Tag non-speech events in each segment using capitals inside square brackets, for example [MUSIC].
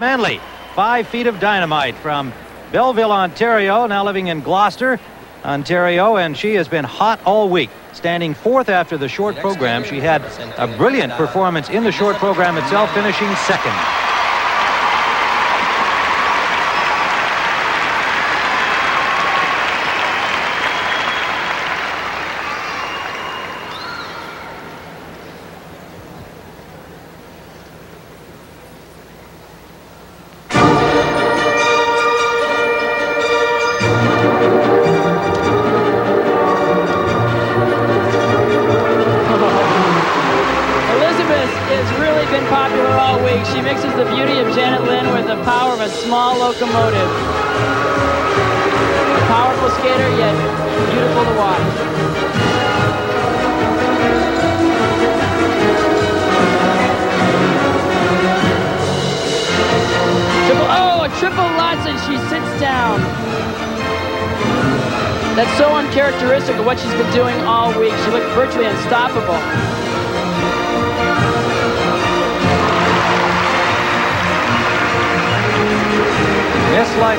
Manley, five feet of dynamite from Belleville, Ontario, now living in Gloucester, Ontario, and she has been hot all week. Standing fourth after the short program, she had a brilliant performance in the short program itself, finishing second. Has really been popular all week. She mixes the beauty of Janet Lynn with the power of a small locomotive. A powerful skater, yet beautiful to watch. Oh, a triple Lutz, and she sits down. That's so uncharacteristic of what she's been doing all week. She looked virtually unstoppable.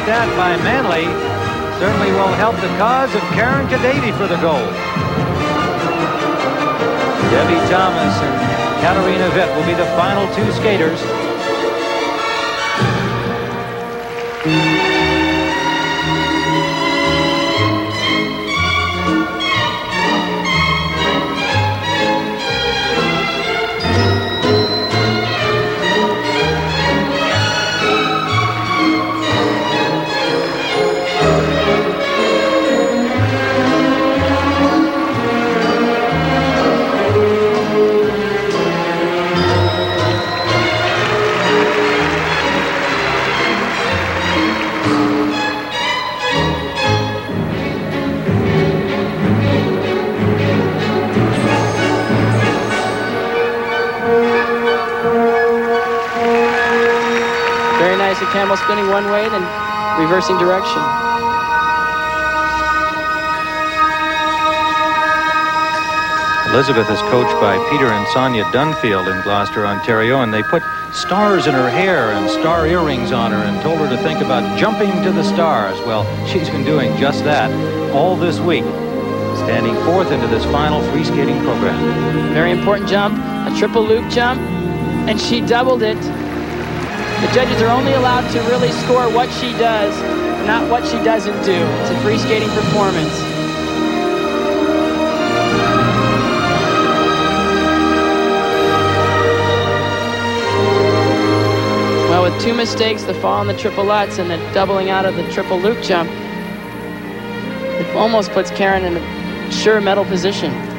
Like that by Manley certainly will help the cause of Caryn Kadavy for the gold. Debbie Thomas and Katarina Witt will be the final two skaters. A camel spinning one way, then reversing direction. Elizabeth is coached by Peter and Sonya Dunfield in Gloucester, Ontario, and they put stars in her hair and star earrings on her and told her to think about jumping to the stars. Well, [LAUGHS] she's been doing just that all this week, standing fourth into this final free skating program. Very important jump, a triple loop jump, and she doubled it. The judges are only allowed to really score what she does, not what she doesn't do. It's a free skating performance. Well, with two mistakes, the fall on the triple Lutz and the doubling out of the triple loop jump, it almost puts Caryn in a sure medal position.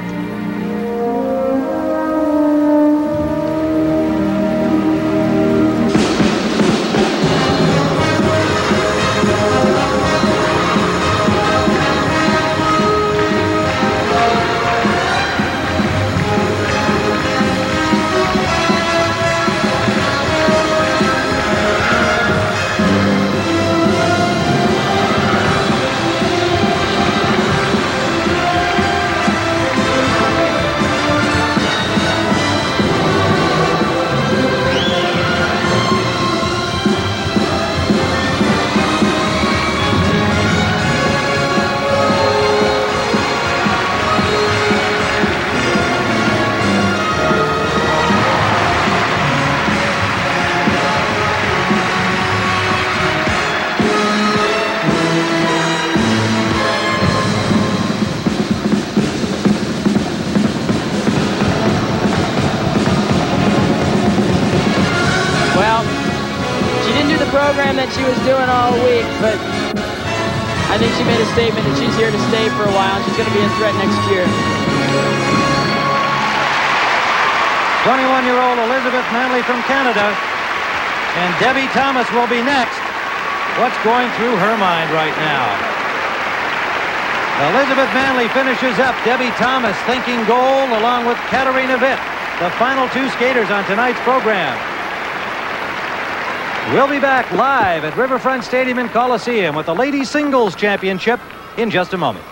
Program that she was doing all week, but I think she made a statement that she's here to stay for a while she's going to be a threat next year. 21-year-old Elizabeth Manley from Canada. And Debbie Thomas will be next. What's going through her mind right now? Elizabeth Manley finishes up. Debbie Thomas thinking gold along with Katarina Witt, the final two skaters on tonight's program. We'll be back live at Riverfront Stadium in Coliseum with the Ladies Singles Championship in just a moment.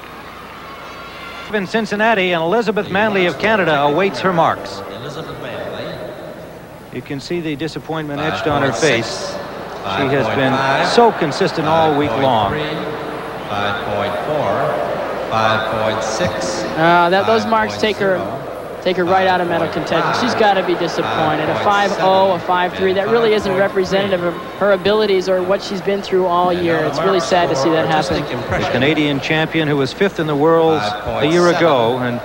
In Cincinnati, and Elizabeth Manley of Canada awaits her marks. Elizabeth Manley. You can see the disappointment etched on her face. She has been so consistent all week long. 5.4, 5.6. Uh, that those marks take her take her right out of medal contention. She's got to be disappointed. A 5-0, a 5-3, that really isn't representative of her abilities or what she's been through all year. It's really sad to see that happen. The Canadian champion who was fifth in the world a year ago and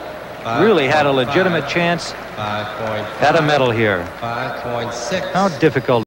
really had a legitimate chance at a medal here. 5.6. How difficult